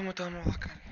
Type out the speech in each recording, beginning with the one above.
o meu telemóvel lá, cara.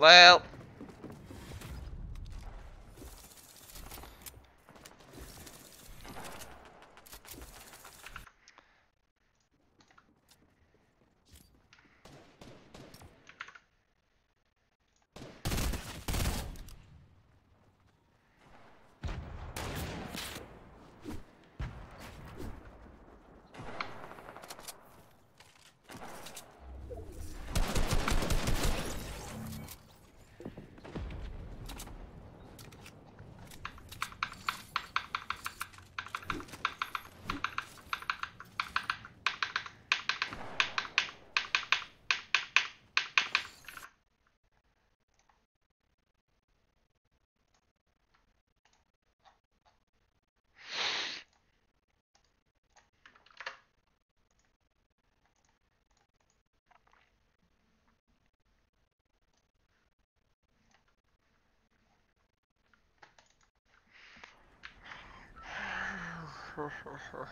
Well. sure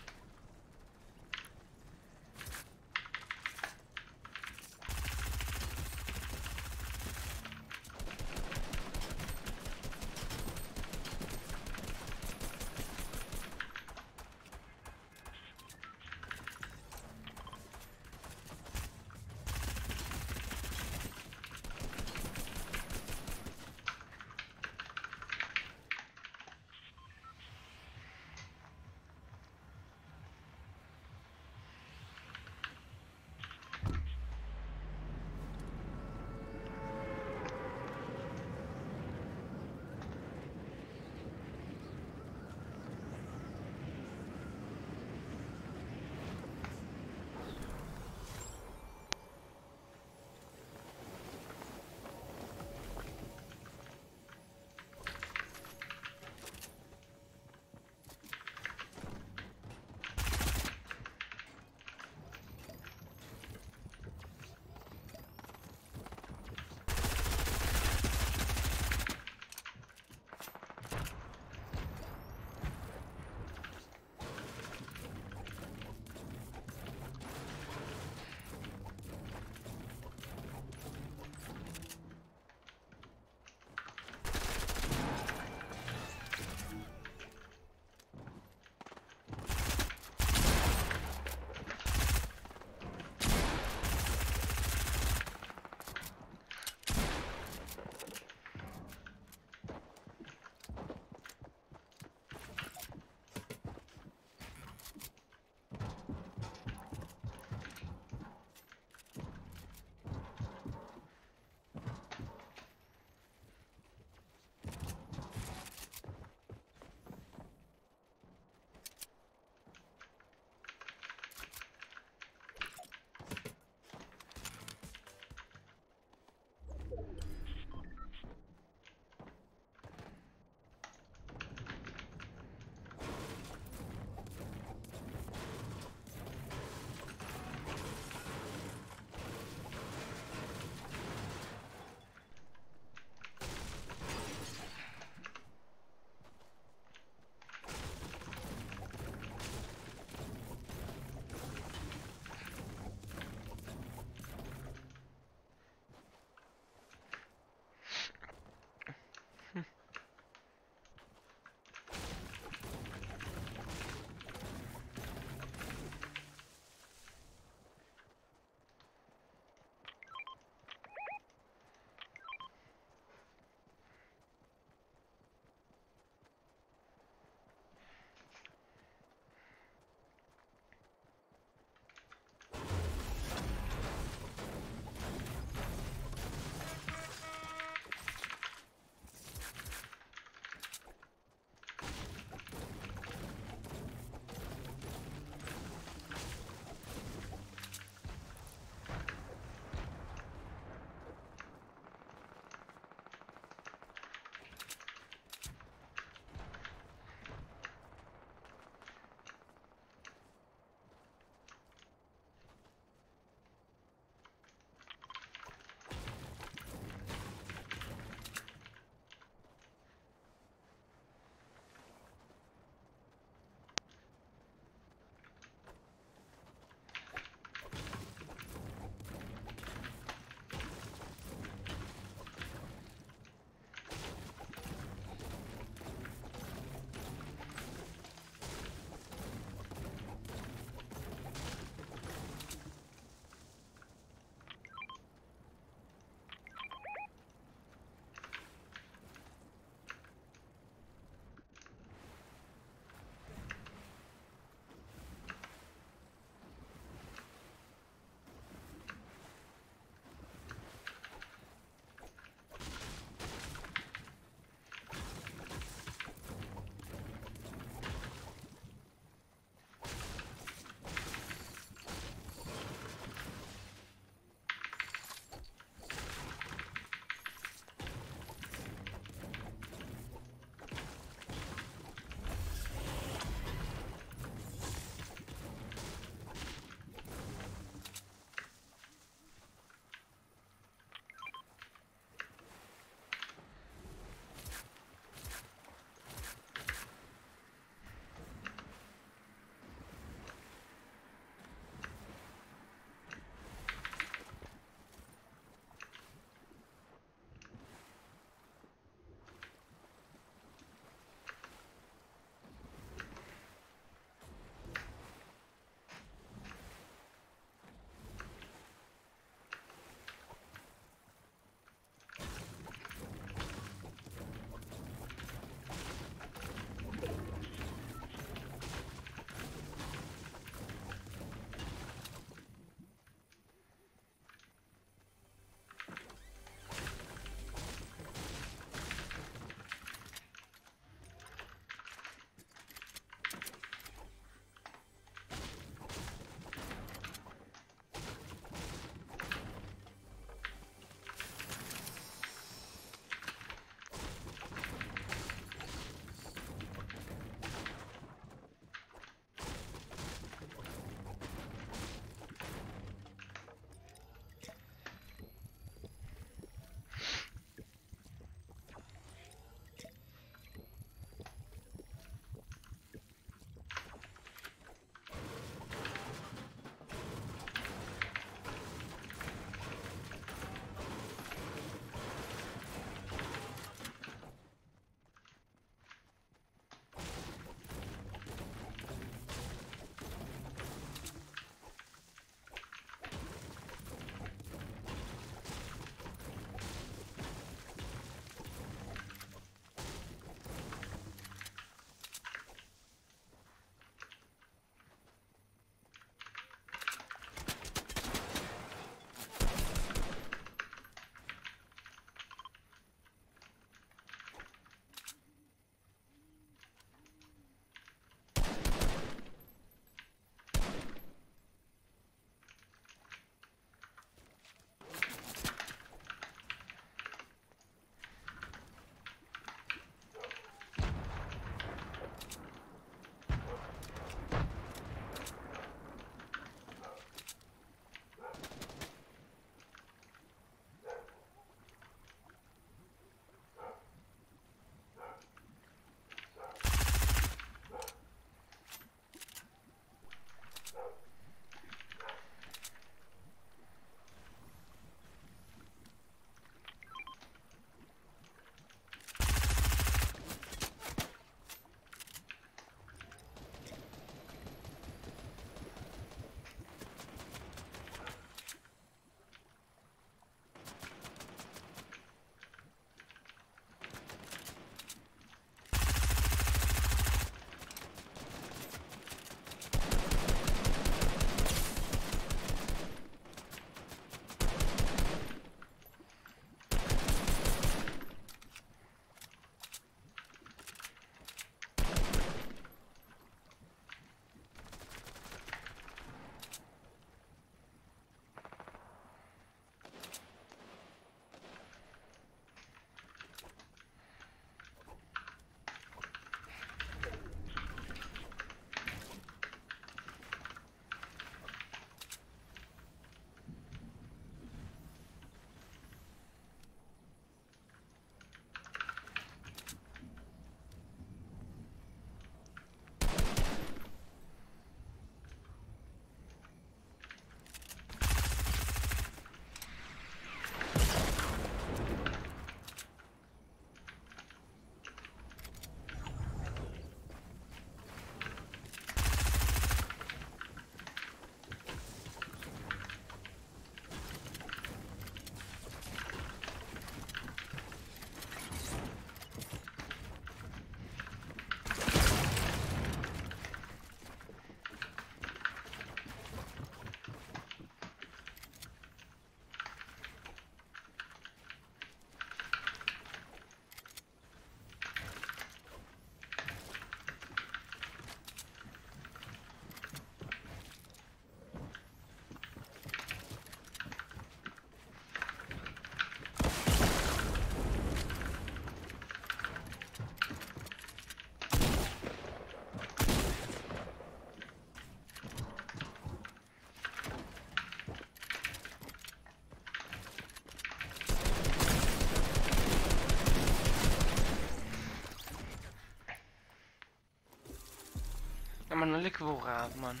olha que borrado, mano.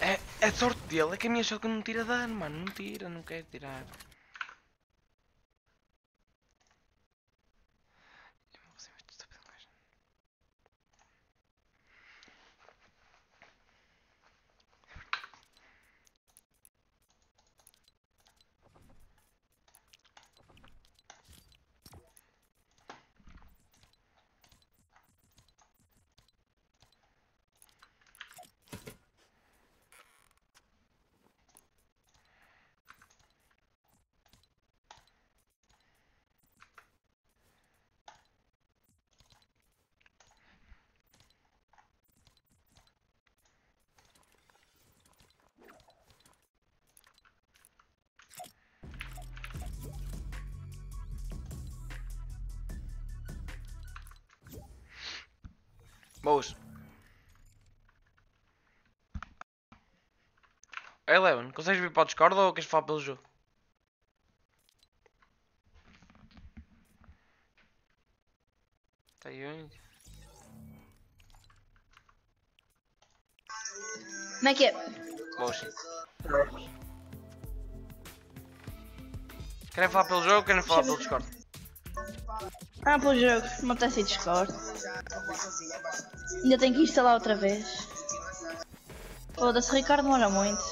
É, é sorte dele, é que a minha shotgun não tira dano, mano. Não tira, não quer tirar. Boas. Eleven, consegues vir para o Discord ou queres falar pelo jogo? Tá aí onde? Como é que é? Boas. Querem falar pelo jogo ou querem falar pelo Discord? Ah, pelo jogo. Não apetece ir Discord. Ainda tenho que instalar outra vez. Foda-se, Ricardo demora muito.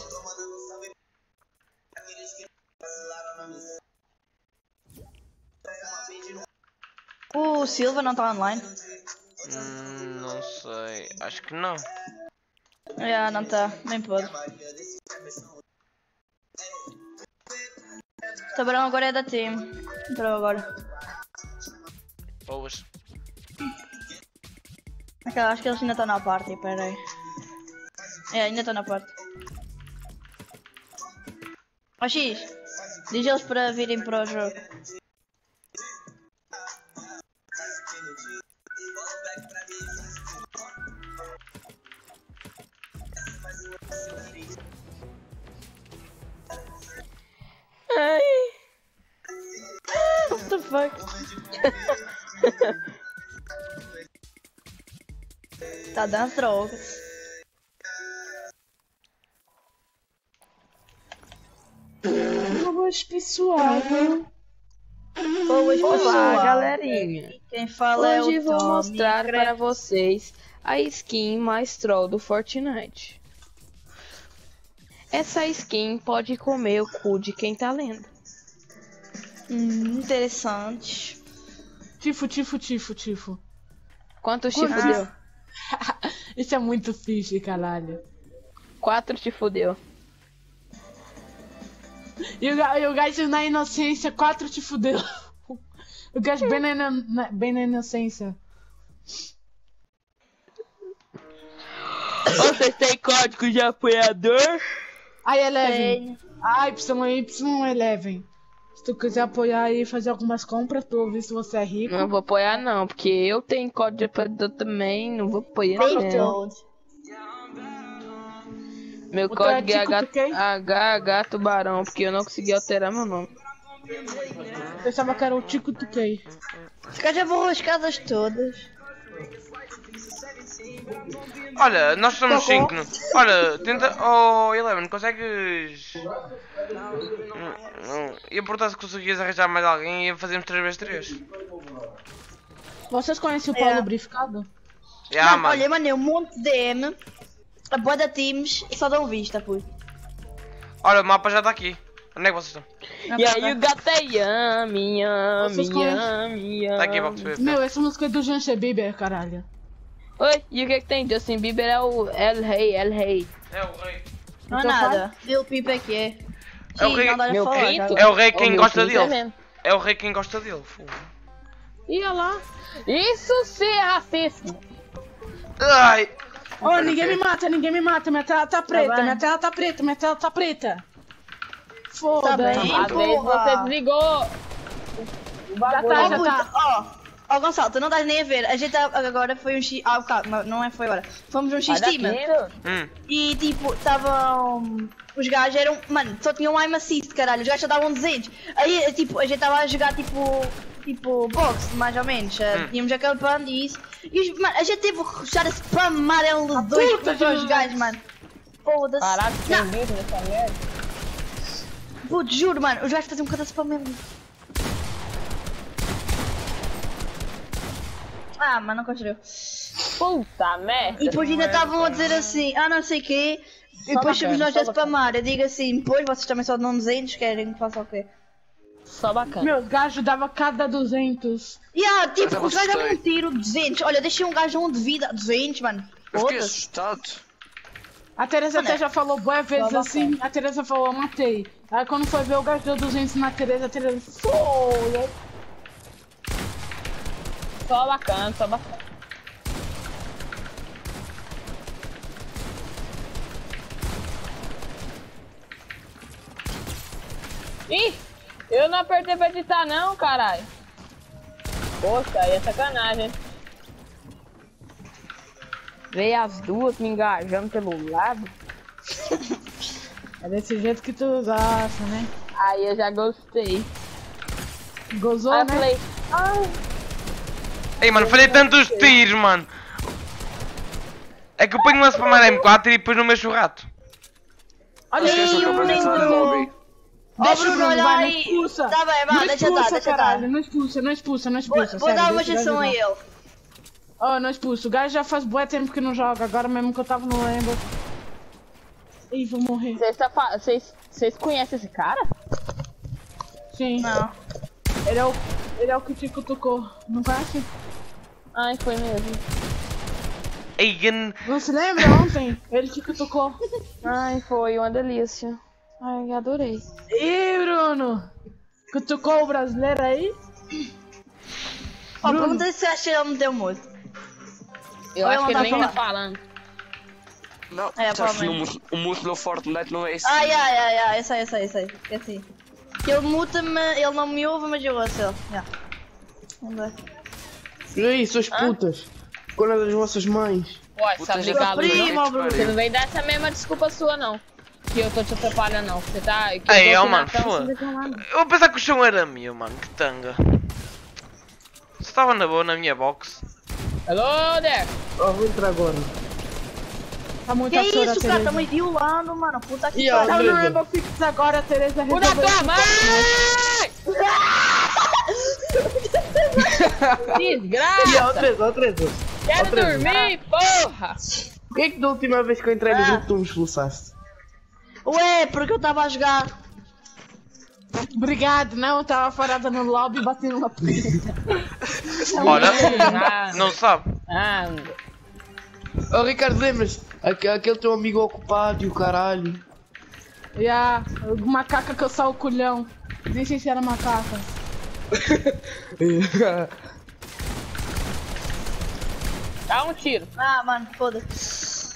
O Silva não está online? Hum, não sei. Acho que não. Já, não está. Nem pode. Tabarão agora é da team. Entrou agora. Boas. Ok, acho que eles ainda estão na party, pera aí. É, ainda estão na party. Ó X, diz eles para virem para o jogo. Dando drogas. Boas, pessoal. Boas Olá, pessoal. galerinha. Quem fala é Hoje o vou Tommy mostrar para vocês a skin mais troll do Fortnite. Essa skin pode comer o cu de quem tá lendo. Hum, interessante. Tifo, tifo, tifo, tifo. Quantos te Ah. fudeu? Isso é muito fixe, caralho. Quatro te fudeu. E o, e o gajo na inocência, quatro te fudeu. O gajo bem na, na- bem na inocência. Vocês têm código de apoiador? Aí, Eleven. Tenho. Ah, Y, Y, Eleven. Se tu quiser apoiar aí e fazer algumas compras pra eu ver se você é rico. Não vou apoiar não, porque eu tenho código de apoiador também, não vou apoiar não. Meu O código é é Tuquei? HH Tubarão, porque eu não consegui alterar meu nome. Pensava que era o Tico Tuquei. Os caras já vão as casas todas. Olha, nós somos Cocô. 5. Olha, tenta. Oh, Eleven, consegues. Hum, hum. Ia perguntar se conseguias arranjar mais alguém e fazermos 3x3. Vocês conhecem o É. Paulo Lubrificado? Já, Mano, mano. olha, mandei um monte de DM. A boa da teams e só dão vista, pô. Olha, o mapa já está aqui. Onde é que vocês estão? E aí o gato é yummy, yummy, conhecem? yummy, Está aqui, yummy. vamos ver. Meu, essa música é do Justin Bieber, caralho. Oi, e o que que tem? Justin Bieber é o El Rei, El Rei. É o rei. Não é Então nada. Lil Peep é que é. É o rei- não dá a Meu falar. É o rei Ô, quem meu gosta é dele. É o rei quem gosta dele. fogo. Ia lá. Isso sim é racismo. Ai! Ô, ninguém me mata, ninguém me mata. Minha tela tá preta, bem. minha tela tá preta, minha tela tá preta. Tá Foda-se. vezes porra. você desligou. O Já bagulho. tá, já puta, tá. ó, Ó Gonçalo, tu não estás nem a ver. A gente agora foi um X. Ah, bocado, não, não é foi agora. Fomos um daqui, meu. Hum. E tipo, estavam. Os gajos eram. Mano, só tinham um aim assist, caralho. Os gajos só davam 200. Aí, tipo, a gente estava a jogar tipo. Tipo, box, mais ou menos. Uh, Hum. Tínhamos aquele band e isso. E os, mano, a gente teve que estar a spamar L2 puta, para os gajos, mano. Foda-se. Caralho, tem Não, bicho nessa merda. puto, juro, mano. Os gajos faziam um bocado de spam mesmo. Ah, mano, não construiu. Puta merda. E depois ainda estavam a dizer assim, ah não sei o quê. E Só depois somos bacana, nós a spamar. Eu digo assim, pois vocês também só dão 200, querem que faça o quê? Só bacana. Meu, os gajos dava cada 200. E ah, tipo, os gajos davam um tiro 200. Olha, deixei um gajo um de vida, 200, mano. Eu fiquei assustado. A Teresa até já falou boa vezes Só assim. A Teresa falou, matei. Aí quando foi ver o gajo deu 200 na Teresa, a Teresa. Foi. Só bacana, só bacana. Ih, eu não apertei pra editar não, caralho. Poxa, aí é sacanagem. Veio as duas me engajando pelo lado. É desse jeito que tu gosta, né? Aí eu já gostei. Gozou, Aí eu né? falei, ai, Ei, mano, falhei tantos tiros, mano. É que eu ponho uma spamar M4 e depois não mexo o rato. Olha aí, o que eu vou entrar no lobby. Deixa o Bruno, vai, não aí. expulsa. Tá bem, vá, deixa estar, deixa estar. Não expulsa, não expulsa, não Vou, expulsa. vou dar uma injeção a ele. Oh, não expulso. O gajo já faz bué tempo que não joga. Agora mesmo que eu tava no lembro. Ih, vou morrer. vocês tá vocês conhecem esse cara? Sim. Não. Ele é o, ele é o que te cutucou. Não conhece? Ai, foi mesmo. Ei, gan- Não se lembra ontem? Ele te cutucou. Ai, foi uma delícia. Ai, adorei. Ih, Bruno! Cutucou o brasileiro aí? Ó, Bruno. pergunta se acha que ele me deu muito. Eu Ou acho que tá ele nem tá falando? Não, É, que provavelmente. o músculo Fortnite não é esse. Ai, ai, ai, ai, eu sei, eu sei. É assim. Que ele muta-me, ele não me ouve, mas eu ouço ele. Já. Vamos ver. E aí, suas putas? Quando é das vossas mães? Pode, Puta, sabe já ligar a luz, primo, não? Bruno. Você não vem dar essa mesma desculpa sua, não. Que eu tô te atrapalhando, não. Você tá. Que Ei, eu na mano, foda. não. Eu vou pensar que o chão era meu, mano. Que tanga. Você estava na boa na minha box. Hello there! Ó, vou entrar agora. Tá muito Que isso, cara? Tá me violando, mano. Puta que pariu. Tá no Tereza. Rainbow Six agora, a Tereza resolveu. tua mãe! E Desgraça! ó, Teresa. Quero outra dormir, porra! Por que é que da última vez que eu entrei no grupo tu me expulsaste? Ué, porque eu tava a jogar. Obrigado, não, eu tava parada no lobby batendo uma punheta. Olha, Ah, não sabe. ah, Ó, Ricardo, lembras? Aque- Aquele teu amigo ocupado e o caralho. E a macaca que eu só o culhão. Nem sei se era macaca. dá um tiro. Ah, mano, foda-se.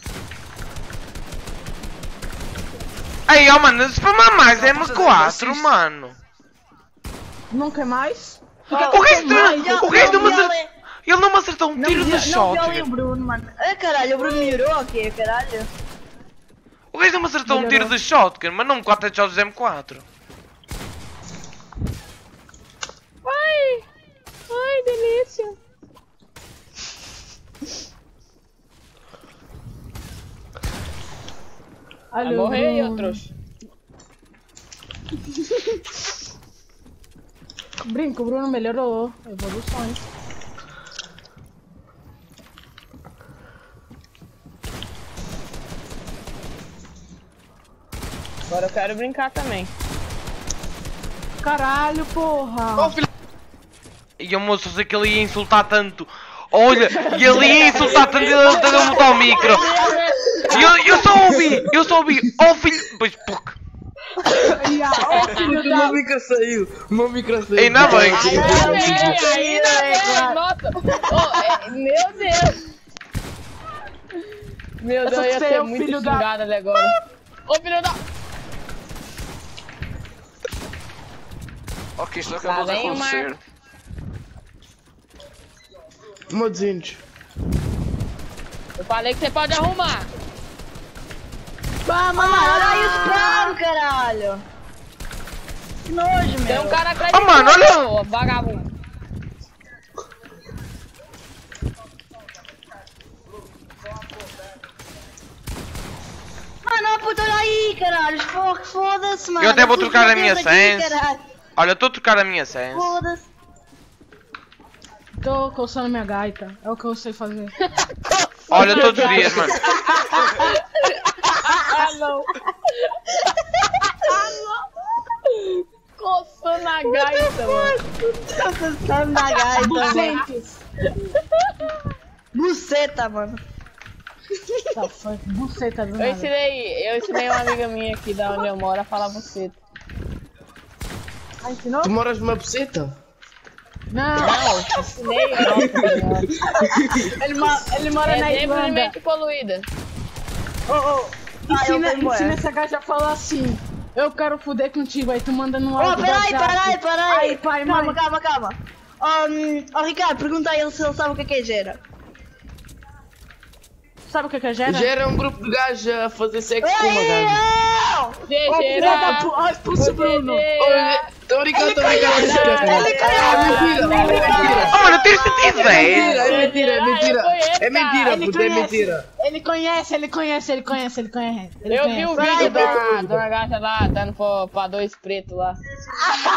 Ei, ó, mano, spamar mais é M4, mano. Nunca mais? O resto, Não, o resto não não, acertou. Ele não me acertou um Não, tiro de vi- não vi ali o. Bruno, mano. Ah, caralho, o Bruno melhorou ok, caralho. O resto não me acertou um tiro de shotgun, mas não 4 headshots de M4. Ai! Ai, delícia! Vai Olha o morrer aí, ô trouxa. Brinco, Bruno melhorou. Evoluções. Agora eu quero brincar também. Caralho, porra. E o moço, eu sei que ele ia insultar tanto. Olha, e ele ia insultar tanto, ele até deu botar o micro. E eu, eu só ouvi, eu só ouvi, oh filho. Pois, ah, filho O meu micro saiu. O meu micro saiu. Ainda bem. Ainda bem, ainda bem! Nossa! Oh, é, meu Deus! Meu Deus, eu ia ser é o muito filho da- xingada ali agora. Ô filho da... Ok, isto acabou de acontecer. 200. Eu falei que você pode arrumar. Vamos, mano, olha aí o spam, caralho. Que nojo, Tem meu. um cara atrás Ah, de mano, olha- vagabundo. Mano, puta, olha aí, caralho. Fo- Foda-se, mano. Eu até vou trocar a minha caralho. Olha, estou a trocar a minha sense. Foda-se. Tô coçando minha gaita. É o que eu sei fazer. Olha, todos os dias, mano. Ah, não. ah, não. Coçando a gaita, mano. Cansando da gaita, mano. Bucentes. Buceta, mano. Tá, foi buceta do Eu ensinei, eu ensinei uma amiga minha aqui da onde eu moro a falar buceta. Ah, ensinou? Tu moras numa buceta? Não, Não, ensinei, não. ele, mo- ele mora na É Irlanda. simplesmente poluída. Ô, ô, ensina, Ah, ensina essa gaja a falar assim. Eu quero fuder contigo, aí tu manda no áudio peraí, do WhatsApp. peraí, peraí. Aí, pai, calma, mãe. calma, calma. Ó, hum, ó, Ricardo, pergunta a ele se ele sabe o que é que é gera. Sabe o que é que gera? Já era um grupo de gajos a fazer sexo com uma Ei, gaja. não! Ô, filha da pu... Ó, expulsa o Bruno. Olha, Tô brincando, tô brincando. Ele É mentira, é mentira. Oh, mano, sentido, É velho. mentira, é mentira, é mentira. É mentira, é conhece. mentira. Ele conhece, ele conhece, ele conhece, ele conhece. Eu vi o vídeo da, gaja lá, dando pra, pra dois pretos lá.